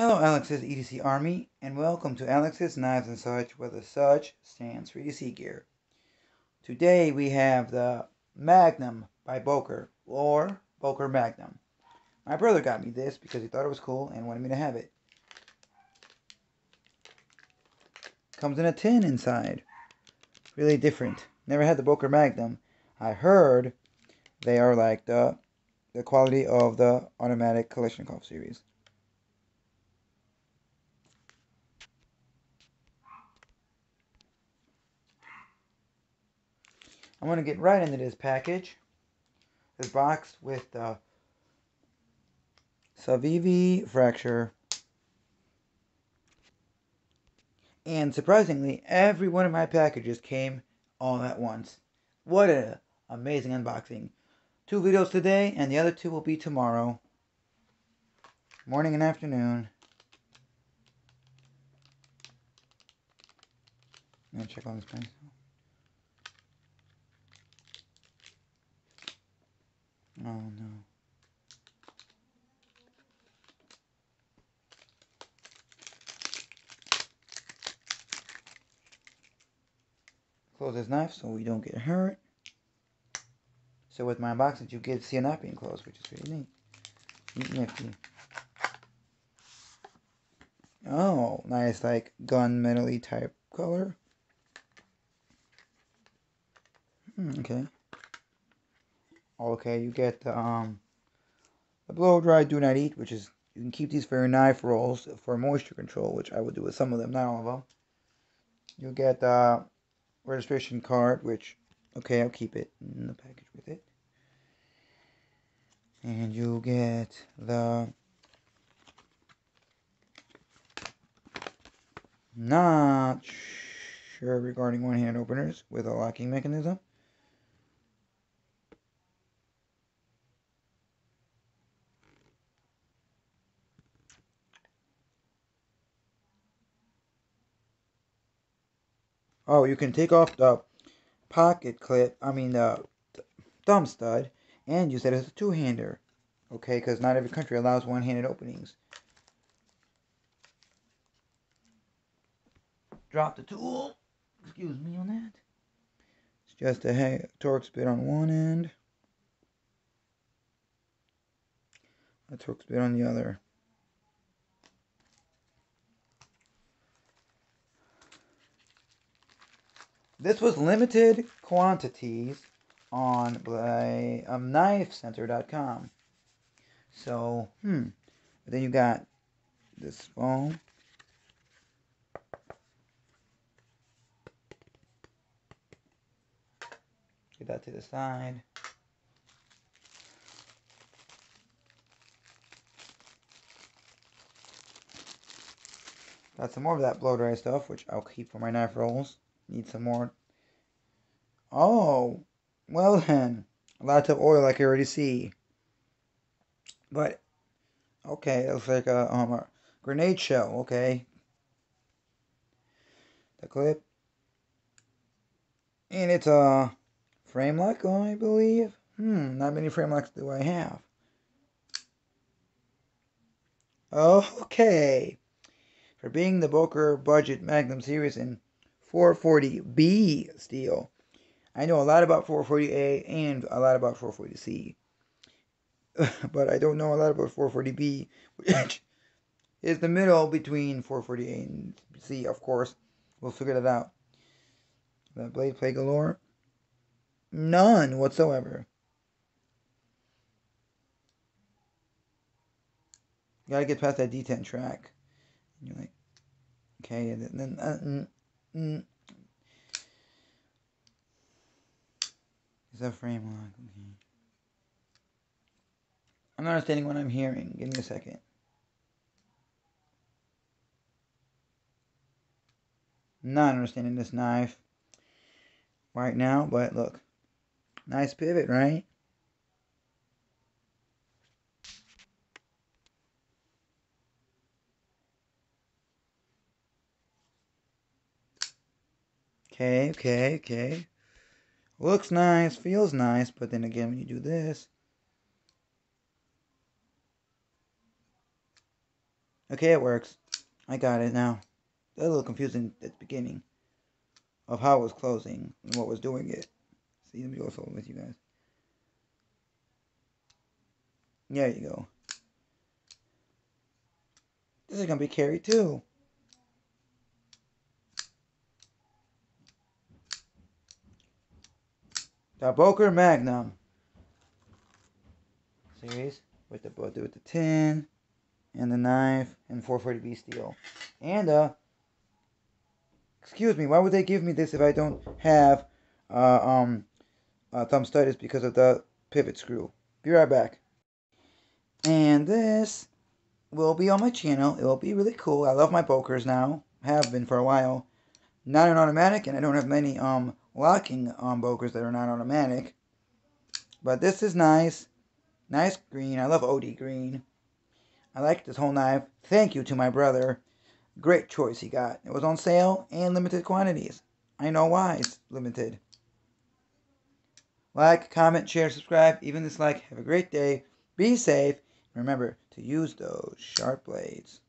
Hello, Alex's EDC Army, and welcome to Alex's Knives and Such, where the such stands for EDC gear. Today we have the Magnum by Boker, or Boker Magnum. My brother got me this because he thought it was cool and wanted me to have it. Comes in a tin inside. Really different. Never had the Boker Magnum. I heard they are like the the quality of the automatic Kalashnikov series. I'm going to get right into this package. This box with the Savivi fracture. And surprisingly, every one of my packages came all at once. What an amazing unboxing. Two videos today, and the other two will be tomorrow. Morning and afternoon. I'm check on this pencil. Oh no. Close this knife so we don't get hurt. So with my unboxing, you get to see a knife being closed, which is really neat. Neat nifty. Oh, nice like gunmetal type color. Hmm, okay. Okay, you get the um the blow dry do not eat, which is you can keep these for your knife rolls for moisture control, which I would do with some of them, not all of them. You get the registration card, which okay, I'll keep it in the package with it. And you get the not sure regarding one hand openers with a locking mechanism. Oh, you can take off the pocket clip, I mean the thumb stud, and use it as a two-hander. Okay, because not every country allows one-handed openings. Drop the tool. Excuse me on that. It's just a Torx bit on one end. A Torx bit on the other. This was limited quantities on by, um, knifecenter.com. So, hmm. Then you got this phone. Get that to the side. Got some more of that blow dry stuff, which I'll keep for my knife rolls. Need some more. Oh, well then. Lots of oil I can already see. But, okay, it looks like a, um, a grenade shell, okay. The clip. And it's a frame lock, I believe. Hmm, not many frame locks do I have. Okay. For being the Boker Budget Magnum Series in 440B steel. I know a lot about 440A and a lot about 440C. but I don't know a lot about 440B, which is the middle between 440A and C, of course. We'll figure that out. The blade play galore? None whatsoever. You gotta get past that detent track. And you're like, okay, and then, uh, Mm. Is that frame lock? Okay. I'm not understanding what I'm hearing. Give me a second. not understanding this knife right now, but look. Nice pivot, right? Okay, okay, okay. Looks nice, feels nice, but then again, when you do this, Okay, it works. I got it now. A little confusing at the beginning of how it was closing and what was doing it. See, let me go over with you guys. There you go. This is going to be carried too. The Boker Magnum series with the with the tin and the knife and 440B steel. And uh excuse me, why would they give me this if I don't have uh um uh, thumb stud because of the pivot screw. Be right back. And this will be on my channel. It will be really cool. I love my Bokers now. Have been for a while. Not an automatic, and I don't have many um locking um Bokers that are not automatic. But this is nice. Nice green. I love OD green. I like this whole knife. Thank you to my brother. Great choice he got. It was on sale and limited quantities. I know why it's limited. Like, comment, share, subscribe, even dislike. Have a great day. Be safe. Remember to use those sharp blades.